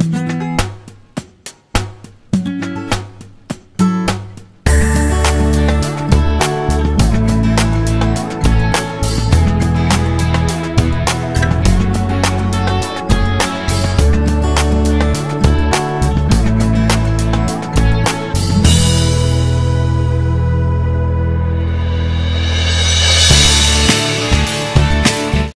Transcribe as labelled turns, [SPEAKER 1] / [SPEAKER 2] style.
[SPEAKER 1] Mm-hmm.